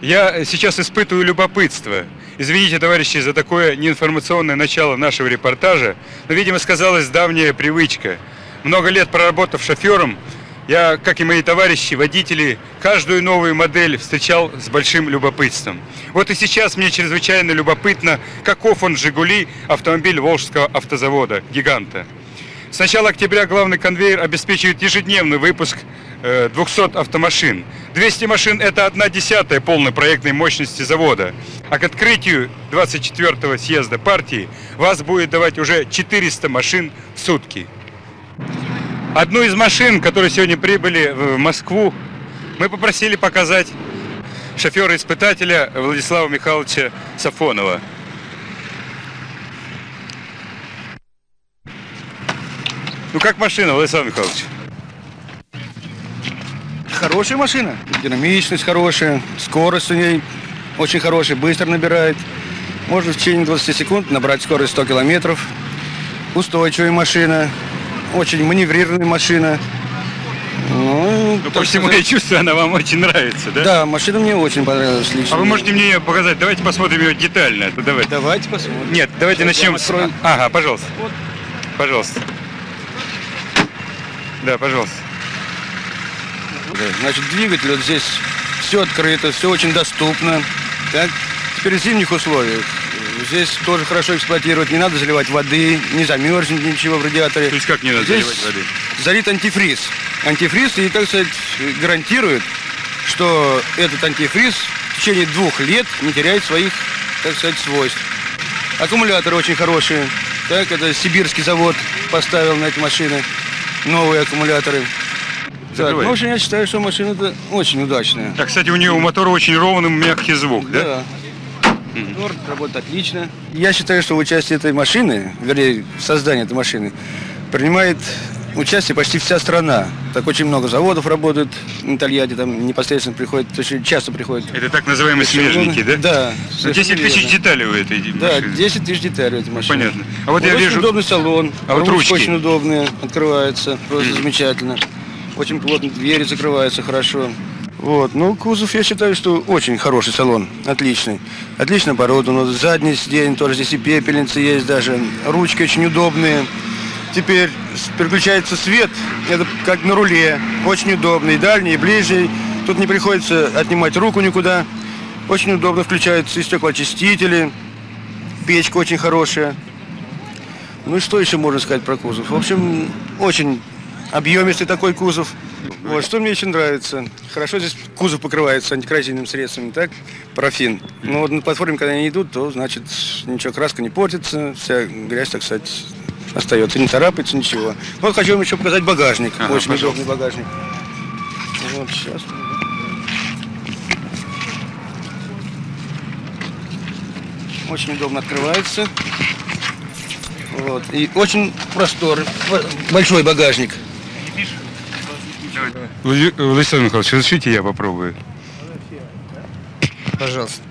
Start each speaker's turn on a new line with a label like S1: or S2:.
S1: Я сейчас испытываю любопытство. Извините, товарищи, за такое неинформационное начало нашего репортажа, но, видимо, сказалась давняя привычка. Много лет проработав шофером, я, как и мои товарищи, водители, каждую новую модель встречал с большим любопытством. Вот и сейчас мне чрезвычайно любопытно, каков он «Жигули» автомобиль Волжского автозавода, гиганта. С начала октября главный конвейер обеспечивает ежедневный выпуск э, 200 автомашин. 200 машин – это одна десятая полной проектной мощности завода. А к открытию 24-го съезда партии ВАЗ будет давать уже 400 машин в сутки. Одну из машин, которые сегодня прибыли в Москву, мы попросили показать шофера-испытателя Владислава Михайловича Сафонова. Ну как машина, Владислав Михайлович?
S2: Хорошая машина. Динамичность хорошая, скорость у ней очень хорошая, быстро набирает. Можно в течение 20 секунд набрать скорость 100 километров. Устойчивая машина, очень маневрированная машина. Ну,
S1: Ну, по всему я чувствую, она вам очень нравится, да?
S2: Да, машина мне очень понравилась лично.
S1: А вы можете мне ее показать? Давайте посмотрим ее детально. Давайте.
S2: Давайте посмотрим.
S1: Нет, давайте
S2: Сейчас
S1: начнем с... Ага, пожалуйста.
S2: Вот.
S1: Пожалуйста. Да, пожалуйста.
S2: Значит, двигатель вот здесь все открыто, все очень доступно. Так? Теперь в зимних условиях. Здесь тоже хорошо эксплуатировать, не надо заливать воды, не замерзнет ничего в радиаторе.
S1: То есть как не надо
S2: Здесь
S1: заливать воды?
S2: залит антифриз. Антифриз, и, так сказать, гарантирует, что этот антифриз в течение двух лет не теряет своих, так сказать, свойств. Аккумуляторы очень хорошие. Так, это сибирский завод поставил на эти машины новые аккумуляторы. Ну, в общем, я считаю, что машина-то очень удачная.
S1: Так, кстати, у нее у мотора очень ровный, мягкий звук, да?
S2: Да. Мотор работает отлично. Я считаю, что в участии этой машины, вернее, в создании этой машины, принимает участие почти вся страна. Так очень много заводов работают на Тольятти, там непосредственно приходят, очень часто приходят.
S1: Это так называемые смежники, да?
S2: Да.
S1: Ну, 10
S2: совершенно
S1: тысяч
S2: верно.
S1: деталей у этой
S2: Да,
S1: машины.
S2: 10 тысяч деталей у этой машины.
S1: Понятно. А вот я
S2: очень
S1: вижу-
S2: удобный салон.
S1: А вот ручки?
S2: очень удобная, открывается, просто замечательно. Очень плотно двери закрываются хорошо. Вот, ну, кузов, я считаю, что очень хороший салон, отличный. Отлично оборудован, заднее сиденье тоже, здесь и пепельницы есть даже, ручки очень удобные. Теперь переключается свет, это как на руле, очень удобный, дальний, и ближний. Тут не приходится отнимать руку никуда. Очень удобно включаются и стеклоочистители, печка очень хорошая. Ну и что еще можно сказать про кузов? В общем, очень объемистый такой кузов. Вот, что мне очень нравится. Хорошо здесь кузов покрывается антикоррозийными средствами, так? Парафин. Но вот на платформе, когда они идут, то, значит, ничего, краска не портится, вся грязь, так сказать, остается, не царапается, ничего. Вот хочу вам еще показать багажник.
S1: Ага,
S2: очень
S1: пожалуйста.
S2: удобный багажник. Вот, сейчас. Очень удобно открывается. Вот. И очень простор, большой багажник.
S1: Влади- Владислав Михайлович, разрешите я попробую?
S3: Пожалуйста.